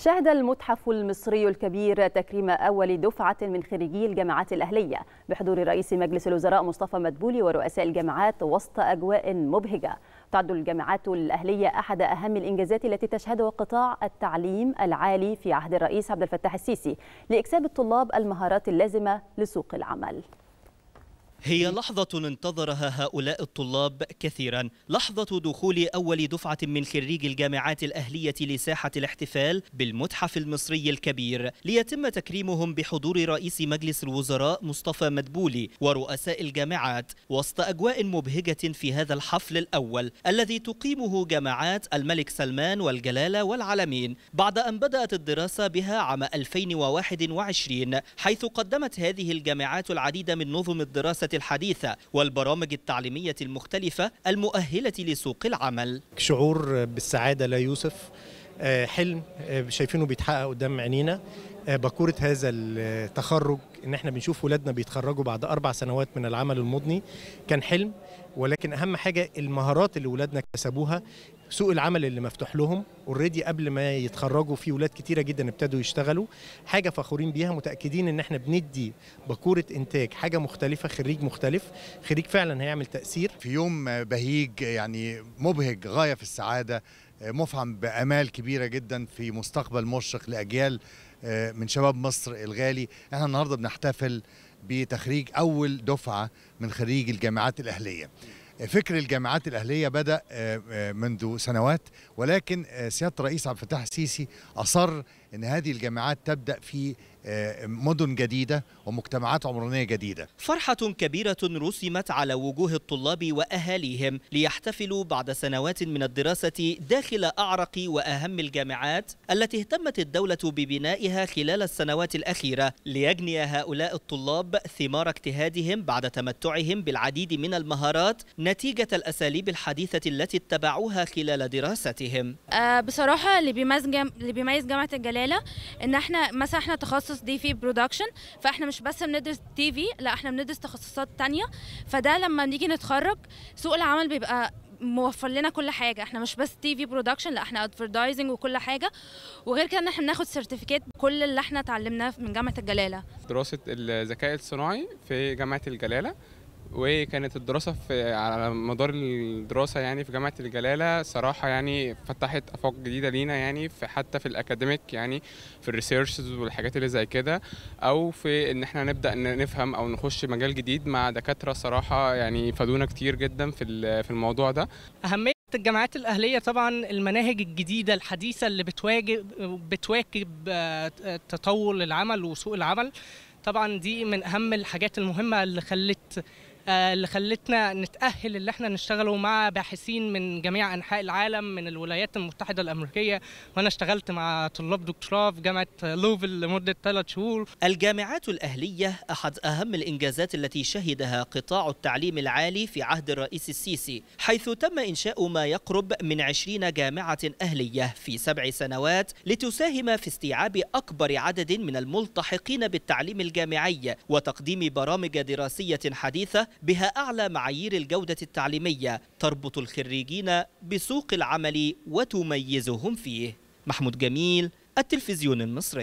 شهد المتحف المصري الكبير تكريم أول دفعة من خريجي الجامعات الأهلية بحضور رئيس مجلس الوزراء مصطفى مدبولي ورؤساء الجامعات وسط أجواء مبهجة. تعد الجامعات الأهلية أحد أهم الإنجازات التي تشهدها قطاع التعليم العالي في عهد الرئيس عبد الفتاح السيسي لإكساب الطلاب المهارات اللازمة لسوق العمل. هي لحظة انتظرها هؤلاء الطلاب كثيرا. لحظة دخول أول دفعة من خريج الجامعات الأهلية لساحة الاحتفال بالمتحف المصري الكبير ليتم تكريمهم بحضور رئيس مجلس الوزراء مصطفى مدبولي ورؤساء الجامعات وسط أجواء مبهجة في هذا الحفل الأول الذي تقيمه جامعات الملك سلمان والجلالة والعلمين. بعد أن بدأت الدراسة بها عام 2021 حيث قدمت هذه الجامعات العديد من نظم الدراسة الحديثة والبرامج التعليمية المختلفة المؤهلة لسوق العمل. شعور بالسعادة لا يوصف حلم شايفينه بيتحقق قدام عينينا. بكورة هذا التخرج إن إحنا بنشوف ولادنا بيتخرجوا بعد أربع سنوات من العمل المضني كان حلم ولكن أهم حاجة المهارات اللي ولادنا كسبوها سوق العمل اللي مفتوح لهم اوريدي قبل ما يتخرجوا في ولاد كتيرة جدا ابتدوا يشتغلوا حاجة فخورين بيها متأكدين إن إحنا بندي باكوره إنتاج حاجة مختلفة خريج مختلف خريج فعلا هيعمل تأثير. في يوم بهيج يعني مبهج غاية في السعادة مفعم بأمال كبيرة جدا في مستقبل مشرق لأجيال من شباب مصر الغالي. إحنا النهارده بنحتفل بتخريج أول دفعة من خريج الجامعات الأهلية. فكر الجامعات الأهلية بدأ منذ سنوات ولكن سيادة الرئيس عبد الفتاح السيسي أصر أن هذه الجامعات تبدأ في مدن جديدة ومجتمعات عمرانية جديدة. فرحة كبيرة رسمت على وجوه الطلاب وأهاليهم ليحتفلوا بعد سنوات من الدراسة داخل أعرق وأهم الجامعات التي اهتمت الدولة ببنائها خلال السنوات الأخيرة ليجني هؤلاء الطلاب ثمار اجتهادهم بعد تمتعهم بالعديد من المهارات نتيجة الأساليب الحديثة التي اتبعوها خلال دراستهم. أه بصراحة اللي بيميز جام... اللي الجلالة إن إحنا مثلا إحنا تخصص TV production فإحنا مش بس بندرس TV لا إحنا بندرس تخصصات تانية. فده لما نيجي نتخرج سوق العمل بيبقى موفر لنا كل حاجة. إحنا مش بس TV production لا إحنا advertising وكل حاجة. وغير كده إن إحنا بناخد certificate بكل اللي إحنا اتعلمناه من جامعة الجلالة. دراسة الذكاء الصناعي في جامعة الجلالة. وكانت الدراسة في على مدار الدراسة يعني في جامعة الجلالة صراحة يعني فتحت آفاق جديدة لينا يعني في حتى في ال academic يعني في الريسيرشز والحاجات اللي زي كده أو في إن إحنا نبدأ نفهم أو نخش مجال جديد مع دكاترة صراحة يعني فادونا كتير جدا في في الموضوع ده. أهمية الجامعات الأهلية طبعا المناهج الجديدة الحديثة اللي بتواجب بتواكب تطور العمل وسوق العمل طبعا دي من أهم الحاجات المهمة اللي خلت اللي خلتنا نتأهل اللي إحنا نشتغلوا مع باحثين من جميع أنحاء العالم من الولايات المتحدة الأمريكية. وأنا اشتغلت مع طلاب دكتوراه في جامعة لوفل لمدة ثلاث شهور. الجامعات الأهلية أحد أهم الإنجازات التي شهدها قطاع التعليم العالي في عهد الرئيس السيسي حيث تم إنشاء ما يقرب من عشرين جامعة أهلية في سبع سنوات لتساهم في استيعاب أكبر عدد من الملتحقين بالتعليم الجامعي وتقديم برامج دراسية حديثة بها أعلى معايير الجودة التعليمية تربط الخريجين بسوق العمل وتميزهم فيه. محمود جميل التلفزيون المصري.